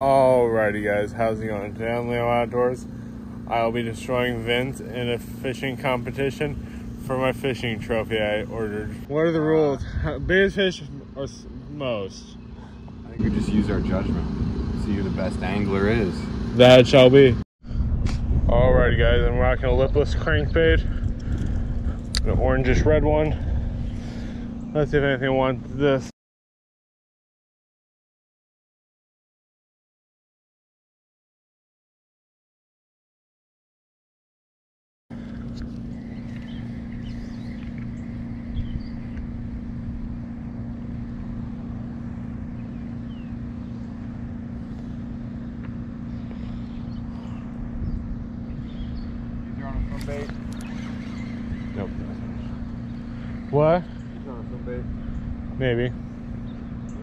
Alrighty guys, how's it going? Today on Leo Outdoors, I'll be destroying Vince in a fishing competition for my fishing trophy I ordered. What are the rules? Biggest fish or s- most? I think we just use our judgment. See who the best angler is. That shall be. Alrighty guys, I'm rocking a lipless crankbait. An orangish red one. Let's see if anything wants this. Bait. Nope. What? He's on a swim bait. Maybe.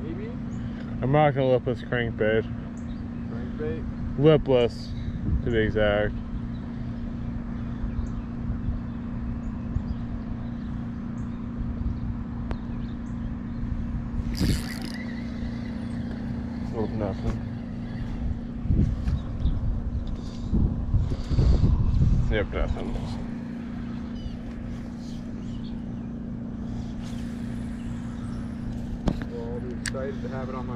Maybe. I'm rocking a lipless crankbait. Crankbait. Lipless, to be exact. Nothing. Nothing. Well, I'll be excited to have it on my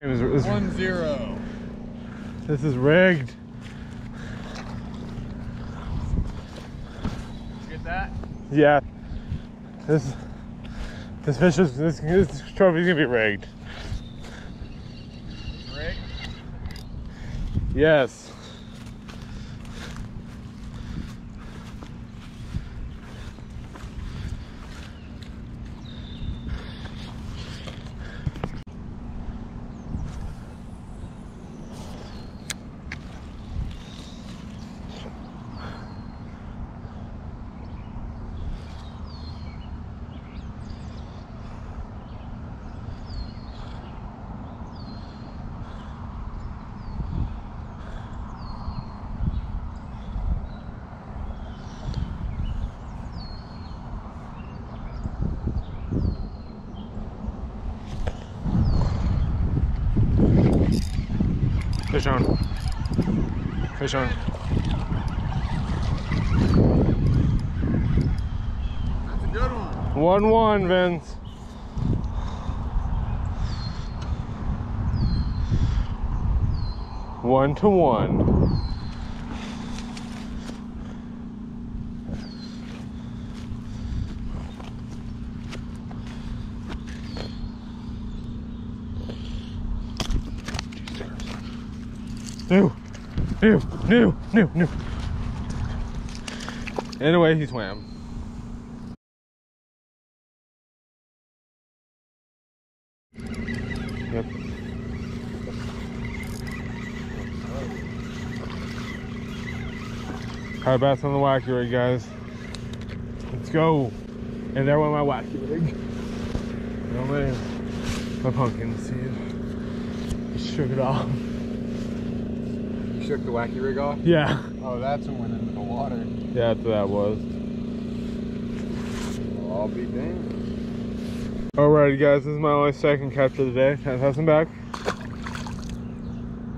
This is, One zero. this is rigged. Get that? Yeah. This this fish is this, this trophy's gonna be rigged. Rick. Yes. On. Fish on. One one, Vince. One to one. no, no, new, new, new. And away he swam. Yep. Hard bass on the wacky rig, guys. Let's go. And there went my wacky rig. Oh man, my pumpkin seed. Shook it off. Shook the wacky rig off? Yeah. Oh, that's what went into the water. Yeah, that's what that was. Well, I'll be damned. Alrighty guys, this is my only second catch of the day. Toss him back?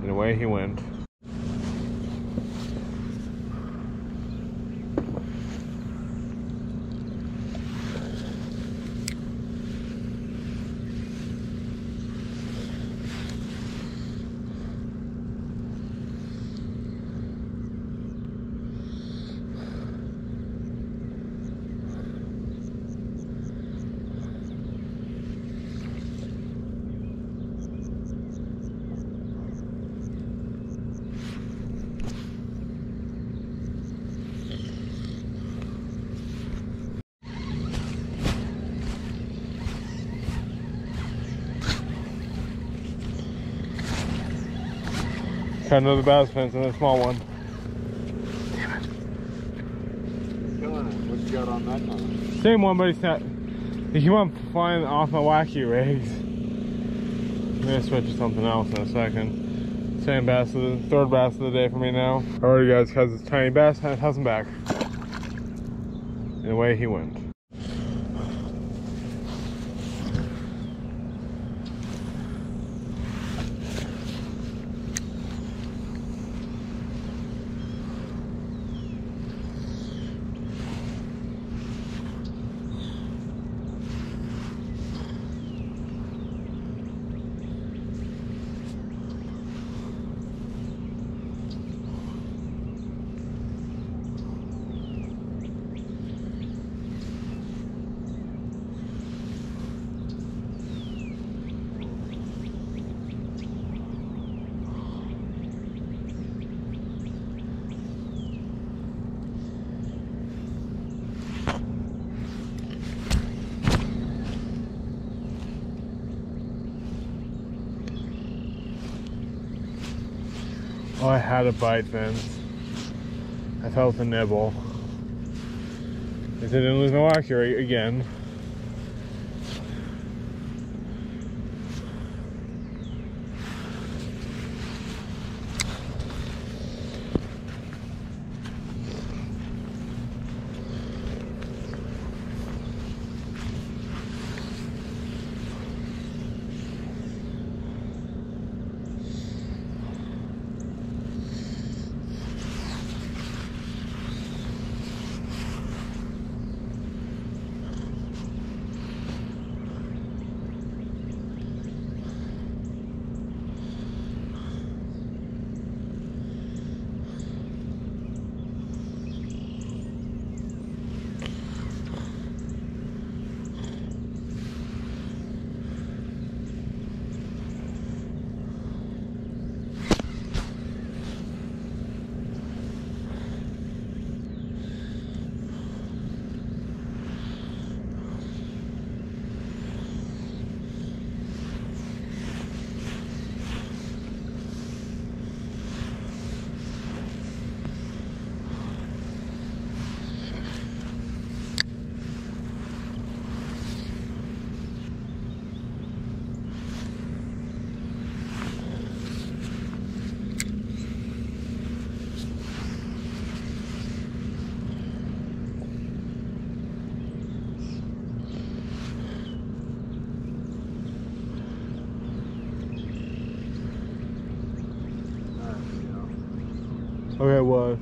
And away he went. Got another bass Vince and a small one. Killing it. What you got on that? Same one, but he's not. He on flying off my wacky rigs. I'm gonna switch to something else in a second. Same bass, of the third bass of the day for me now. Alrighty, guys, cause it's tiny bass, it has him back. And away he went. Oh, I had a bite, then. I felt the nibble. I didn't lose my wacky rig again. Okay, what?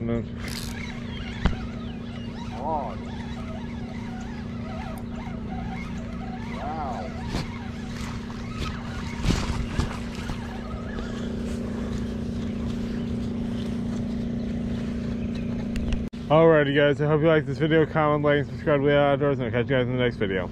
No. Oh. Wow. Alrighty guys, I hope you liked this video. Comment, like, and subscribe to the outdoors, and I'll catch you guys in the next video.